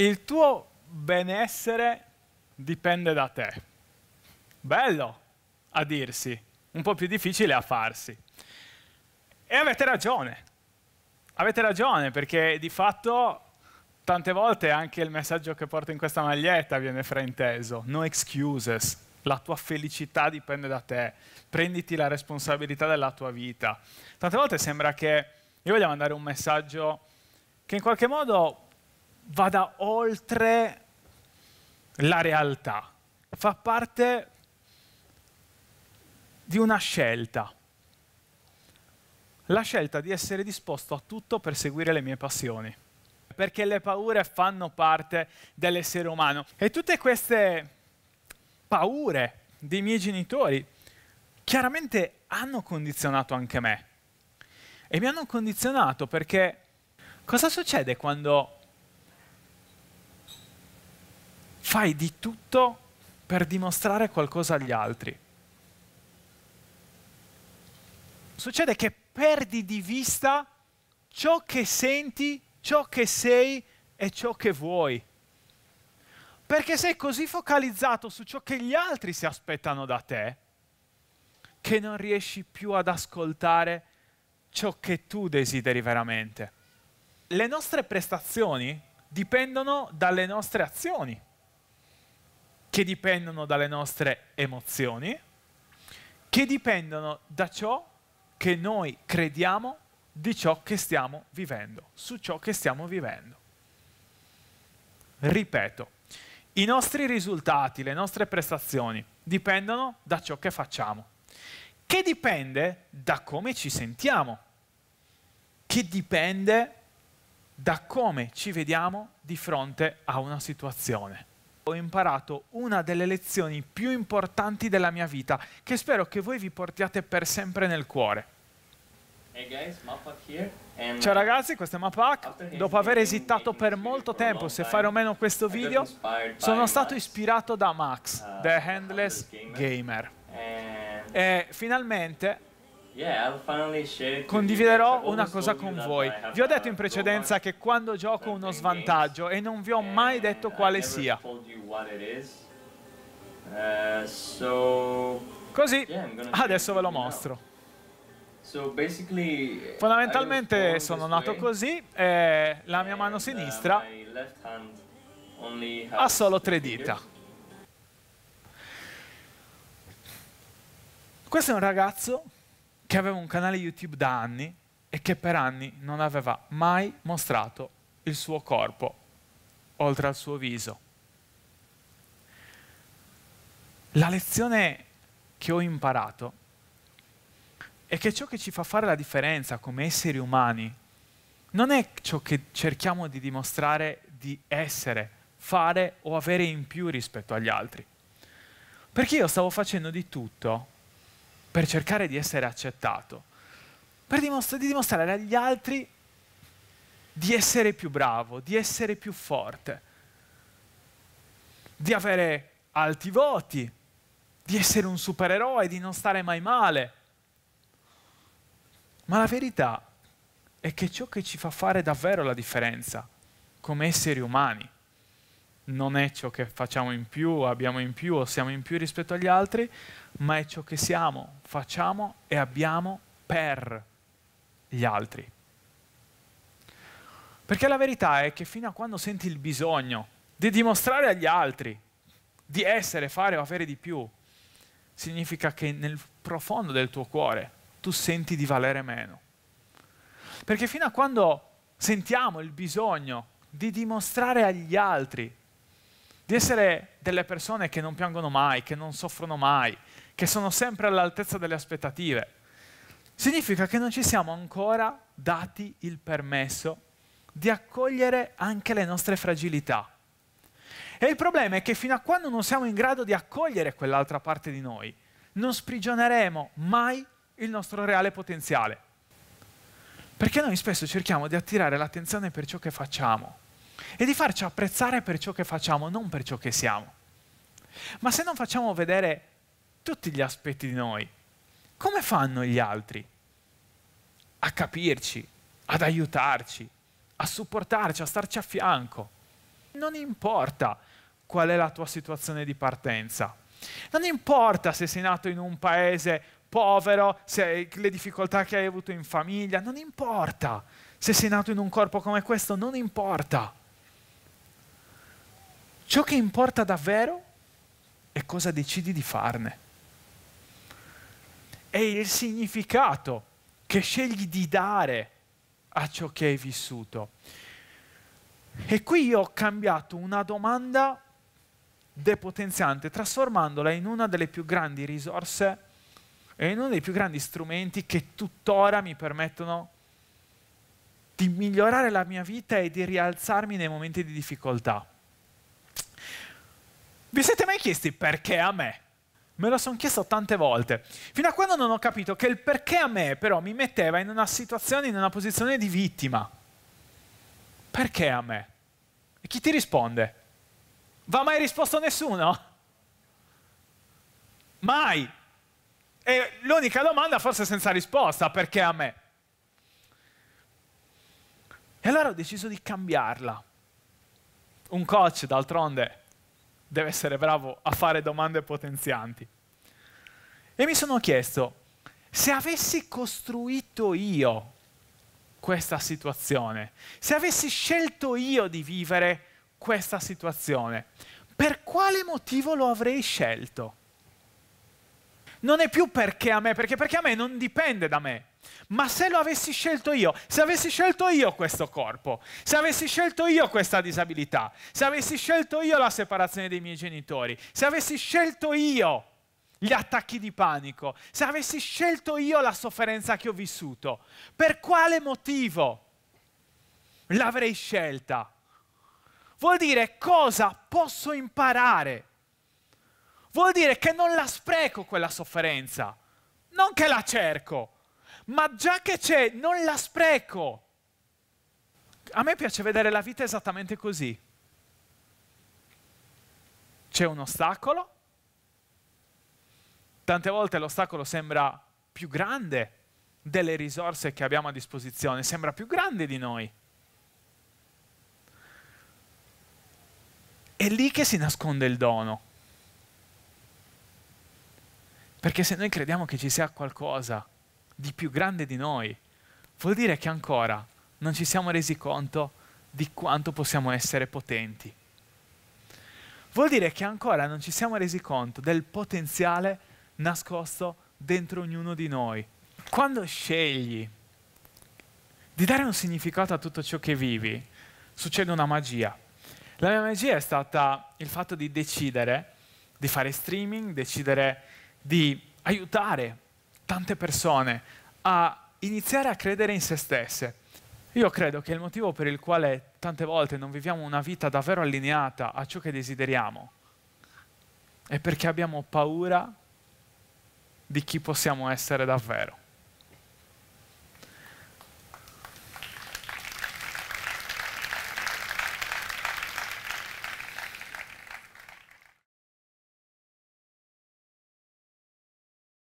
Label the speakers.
Speaker 1: Il tuo benessere dipende da te. Bello a dirsi, un po' più difficile a farsi. E avete ragione. Avete ragione perché di fatto tante volte anche il messaggio che porto in questa maglietta viene frainteso. No excuses. La tua felicità dipende da te. Prenditi la responsabilità della tua vita. Tante volte sembra che io voglia mandare un messaggio che in qualche modo vada oltre la realtà. Fa parte di una scelta. La scelta di essere disposto a tutto per seguire le mie passioni. Perché le paure fanno parte dell'essere umano. E tutte queste paure dei miei genitori chiaramente hanno condizionato anche me. E mi hanno condizionato perché cosa succede quando fai di tutto per dimostrare qualcosa agli altri? Succede che perdi di vista ciò che senti, ciò che sei e ciò che vuoi. Perché sei così focalizzato su ciò che gli altri si aspettano da te che non riesci più ad ascoltare ciò che tu desideri veramente. Le nostre prestazioni dipendono dalle nostre azioni, che dipendono dalle nostre emozioni, che dipendono da ciò che noi crediamo di ciò che stiamo vivendo, su ciò che stiamo vivendo. Ripeto, i nostri risultati, le nostre prestazioni dipendono da ciò che facciamo, che dipende da come ci sentiamo, che dipende da come ci vediamo di fronte a una situazione. Ho imparato una delle lezioni più importanti della mia vita, che spero che voi vi portiate per sempre nel cuore.
Speaker 2: Hey guys,
Speaker 1: Ciao ragazzi, questo è Mapak. Dopo aver esitato per molto tempo se fare o meno questo video, sono stato ispirato da Max, The Handless Gamer. E finalmente condividerò una cosa con voi. Vi ho detto in precedenza che quando gioco ho uno svantaggio e non vi ho mai detto quale sia.
Speaker 2: Uh,
Speaker 1: Così, adesso ve lo mostro. Fondamentalmente sono nato così e la mia mano
Speaker 2: uh,
Speaker 1: sinistra ha solo tre dita. Questo è un ragazzo che aveva un canale YouTube da anni e che per anni non aveva mai mostrato il suo corpo oltre al suo viso. La lezione che ho imparato è che ciò che ci fa fare la differenza come esseri umani non è ciò che cerchiamo di dimostrare di essere, fare o avere in più rispetto agli altri. Perché io stavo facendo di tutto per cercare di essere accettato, per dimostra- di dimostrare agli altri di essere più bravo, di essere più forte, di avere alti voti, di essere un supereroe, di non stare mai male. Ma la verità è che ciò che ci fa fare davvero la differenza come esseri umani non è ciò che facciamo in più, abbiamo in più o siamo in più rispetto agli altri, ma è ciò che siamo, facciamo e abbiamo per gli altri. Perché la verità è che fino a quando senti il bisogno di dimostrare agli altri di essere, fare o avere di più, significa che nel profondo del tuo cuore tu senti di valere meno. Perché fino a quando sentiamo il bisogno di dimostrare agli altri di essere delle persone che non piangono mai, che non soffrono mai, che sono sempre all'altezza delle aspettative, significa che non ci siamo ancora dati il permesso di accogliere anche le nostre fragilità. E il problema è che fino a quando non siamo in grado di accogliere quell'altra parte di noi, non sprigioneremo mai il nostro reale potenziale. Perché noi spesso cerchiamo di attirare l'attenzione per ciò che facciamo e di farci apprezzare per ciò che facciamo, non per ciò che siamo. Ma se non facciamo vedere tutti gli aspetti di noi, come fanno gli altri a capirci, ad aiutarci, a supportarci, a starci a fianco? Non importa qual è la tua situazione di partenza. Non importa se sei nato in un paese povero, se le difficoltà che hai avuto in famiglia, non importa. Se sei nato in un corpo come questo, non importa. Ciò che importa davvero è cosa decidi di farne. È il significato che scegli di dare a ciò che hai vissuto. E qui io ho cambiato una domanda depotenziante, trasformandola in una delle più grandi risorse e in uno dei più grandi strumenti che tuttora mi permettono di migliorare la mia vita e di rialzarmi nei momenti di difficoltà. Vi siete mai chiesti perché a me? Me lo sono chiesto tante volte, fino a quando non ho capito che il perché a me però mi metteva in una situazione, in una posizione di vittima. Perché a me? E chi ti risponde? Va mai risposto nessuno? Mai. E l'unica domanda forse senza risposta, perché a me? E allora ho deciso di cambiarla. Un coach, d'altronde, deve essere bravo a fare domande potenzianti. E mi sono chiesto, se avessi costruito io questa situazione, se avessi scelto io di vivere questa situazione, per quale motivo lo avrei scelto? Non è più perché a me, perché perché a me non dipende da me. Ma se lo avessi scelto io, se avessi scelto io questo corpo, se avessi scelto io questa disabilità, se avessi scelto io la separazione dei miei genitori, se avessi scelto io gli attacchi di panico, se avessi scelto io la sofferenza che ho vissuto, per quale motivo l'avrei scelta? vuol dire cosa posso imparare. Vuol dire che non la spreco quella sofferenza, non che la cerco, ma già che c'è, non la spreco. A me piace vedere la vita esattamente così. C'è un ostacolo, tante volte l'ostacolo sembra più grande delle risorse che abbiamo a disposizione, sembra più grande di noi. È lì che si nasconde il dono. Perché se noi crediamo che ci sia qualcosa di più grande di noi, vuol dire che ancora non ci siamo resi conto di quanto possiamo essere potenti. Vuol dire che ancora non ci siamo resi conto del potenziale nascosto dentro ognuno di noi. Quando scegli di dare un significato a tutto ciò che vivi, succede una magia. La mia magia è stata il fatto di decidere di fare streaming, decidere di aiutare tante persone a iniziare a credere in se stesse. Io credo che il motivo per il quale tante volte non viviamo una vita davvero allineata a ciò che desideriamo è perché abbiamo paura di chi possiamo essere davvero.